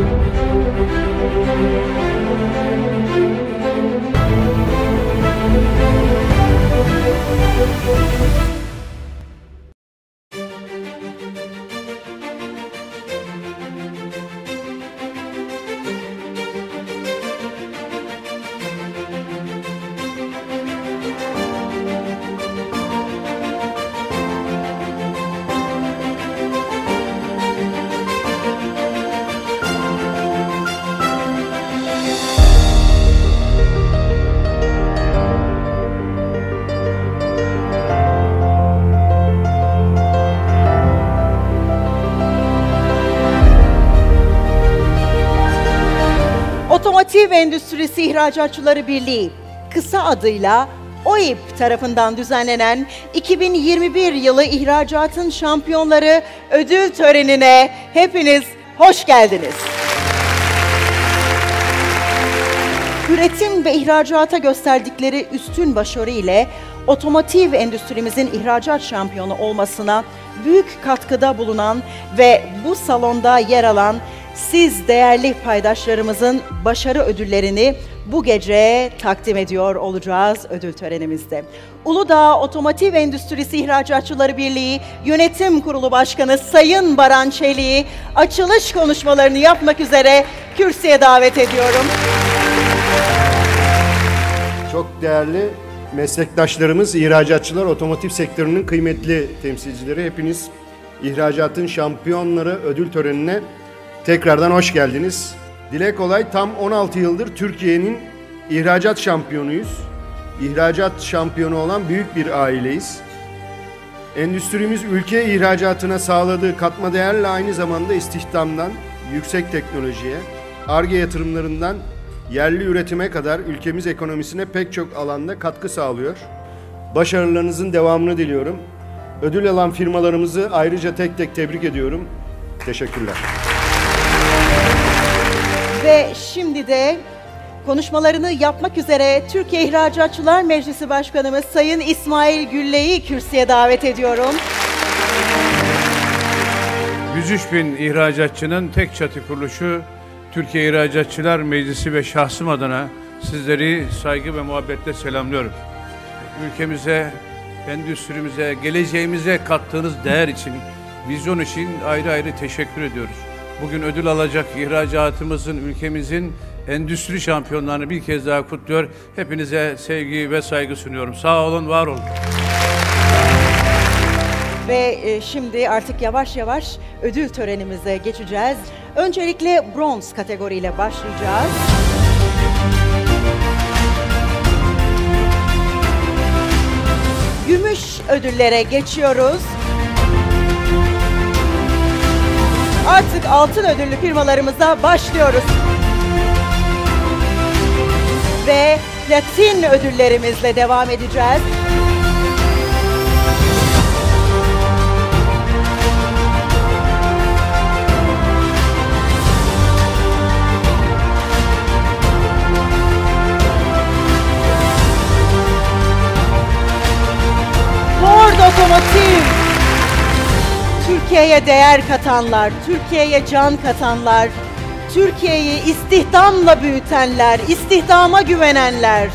Música Otomotiv Endüstrisi İhracatçıları Birliği, kısa adıyla OİP tarafından düzenlenen 2021 yılı İhracatın Şampiyonları ödül törenine hepiniz hoş geldiniz. Üretim ve ihracata gösterdikleri üstün başarı ile otomotiv endüstrimizin ihracat şampiyonu olmasına büyük katkıda bulunan ve bu salonda yer alan siz değerli paydaşlarımızın başarı ödüllerini bu gece takdim ediyor olacağız ödül törenimizde. Uludağ Otomotiv Endüstrisi İhracatçıları Birliği Yönetim Kurulu Başkanı Sayın Baran Çelik'i açılış konuşmalarını yapmak üzere kürsüye davet ediyorum. Çok değerli meslektaşlarımız, ihracatçılar, otomotiv sektörünün kıymetli temsilcileri. Hepiniz ihracatın şampiyonları ödül törenine tekrardan hoş geldiniz. Dile kolay tam 16 yıldır Türkiye'nin ihracat şampiyonuyuz. İhracat şampiyonu olan büyük bir aileyiz. Endüstrimiz ülke ihracatına sağladığı katma değerle aynı zamanda istihdamdan, yüksek teknolojiye, ARGE yatırımlarından yerli üretime kadar ülkemiz ekonomisine pek çok alanda katkı sağlıyor. Başarılarınızın devamını diliyorum. Ödül alan firmalarımızı ayrıca tek tek tebrik ediyorum. Teşekkürler. Ve şimdi de konuşmalarını yapmak üzere Türkiye İhracatçılar Meclisi Başkanımız Sayın İsmail Gülle'yi kürsüye davet ediyorum. 103 bin ihracatçının tek çatı kuruluşu Türkiye İhracatçılar Meclisi ve şahsım adına sizleri saygı ve muhabbetle selamlıyorum. Ülkemize, endüstrimize, geleceğimize kattığınız değer için, vizyon için ayrı ayrı teşekkür ediyoruz. Bugün ödül alacak ihracatımızın, ülkemizin endüstri şampiyonlarını bir kez daha kutluyor. Hepinize sevgi ve saygı sunuyorum. Sağ olun, var olun. Ve e, şimdi artık yavaş yavaş ödül törenimize geçeceğiz. Öncelikle bronz kategoriyle başlayacağız. Gümüş ödüllere geçiyoruz. Artık altın ödüllü firmalarımıza başlıyoruz. Ve platin ödüllerimizle devam edeceğiz. Ford Otomotiv. Türkiye'ye değer katanlar, Türkiye'ye can katanlar, Türkiye'yi istihdamla büyütenler, istihdama güvenenler.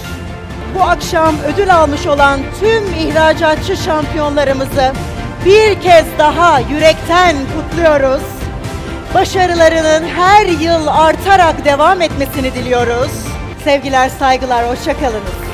Bu akşam ödül almış olan tüm ihracatçı şampiyonlarımızı bir kez daha yürekten kutluyoruz. Başarılarının her yıl artarak devam etmesini diliyoruz. Sevgiler, saygılar, hoşçakalınız.